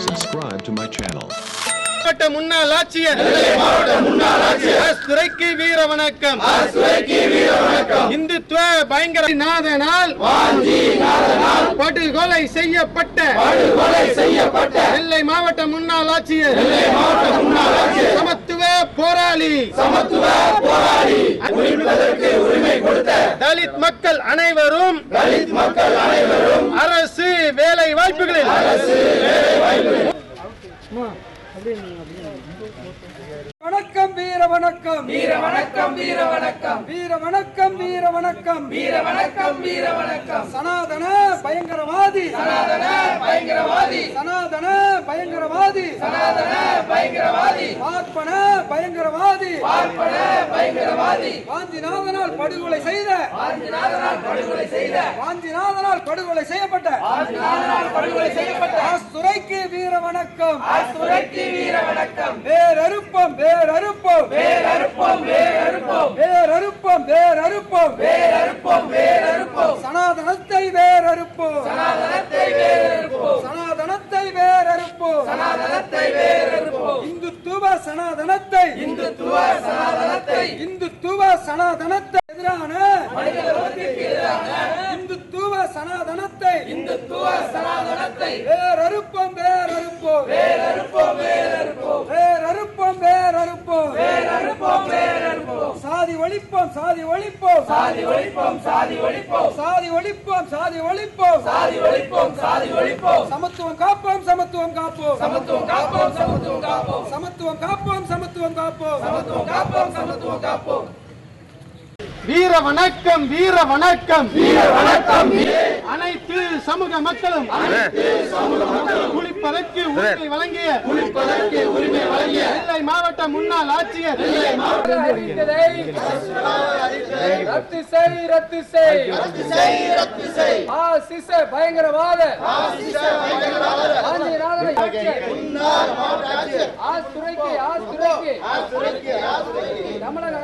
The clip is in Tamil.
Subscribe to my channel. மாவட்ட முன்னாள் ஆட்சியர் எஸ். துரைக்கு வீர வணக்கம் இந்துத்துவ பயங்கர நாதனால் படுகொலை செய்யப்பட்ட நெல்லை மாவட்ட முன்னாள் ஆட்சியர் சமத்துவ போராளி. சமத்துவ போராளி. உரிமைக்கு உரிமை கொடுத்த தலித் மக்கள் அனைவரும் தலித் மக்கள் அனைவரும் அரசு வேலை வாய்ப்புகளில். அரசு வேலை வாய்ப்புகளில். வணக்கம் வீர வணக்கம் வீர வணக்கம் வீர வணக்கம் வீர வணக்கம் வீர வணக்கம் வீர வணக்கம் சனாதன பயங்கரவாதி. சனாதன பயங்கரவாதி. சனாதன பயங்கரவாதி. சனாதன பயங்கரவாதி. பார்ப்பன பயங்கரவாதி. பார்ப்பன பயங்கரவாதி. காந்திநாதனால் படுகொலை செய்த. காந்திநாதனால் படுகொலை செய்த. காந்திநாதனால் படுகொலை செய்யப்பட்ட. படுகொலை செய்யப்பட்ட ஆஸ்துரைக்கு வீர வணக்கம். ஆஸ்துரைக்கு வீர வணக்கம். வேரறுப்பம் வேரறுப்போம் வேரறுப்போம் வேரறுப்போம் வேரறுப்போம் வேரறுப்போம் வேரறுப்போம் வேரறுப்போம் சனாதனத்தை வேரறுப்போம் சனாதனத்தை வேரறுப்போம் சனாதனத்தை வேரறுப்போம் சனாதனத்தை வேரறுப்போம் இந்துத்துவ சனாதனத்தை. இந்துத்துவ சனாதனத்தை. இந்துத்துவ சனாதனத்தை எதிரான இந்துத்துவ சனாதனத்தை. இந்துத்துவ சனாதனத்தை. வேரறுப்போம் வேரறுப்போம் வேரறுப்போம் வேரறுப்போம் வேரறுப்போம் வேரறுப்போம் வேரறுப்போம் வேரறுப்போம் சாதி ஒழிப்போம் சாதி ஒழிப்போம். சாதி ஒழிப்போம் சாதி ஒழிப்போம். சாதி ஒழிப்போம் சாதி ஒழிப்போம். சாதி ஒழிப்போம் சாதி ஒழிப்போம். சமத்துவம் காப்போம் சமத்துவம் காப்போம். சமத்துவம் காப்போம் சமத்துவம் காப்போம். சமத்துவம் காப்போம் சமத்துவம் காப்போம். சமத்துவம் காப்போம் சமத்துவம் காப்போம். வீர வணக்கம் வீர வணக்கம். வீர வணக்கம் அனைத்து சமூக மக்களும் குளிப்பதற்கு உரிமை வழங்கிய குளிப்பதற்கு உரிமை வழங்கிய நெல்லை மாவட்ட முன்னாள் ஆட்சியர் ரத்து செய் ரத்து செய். ரத்து செய் ரத்து செய். ஆசிச பயங்கரவாத. தமிழக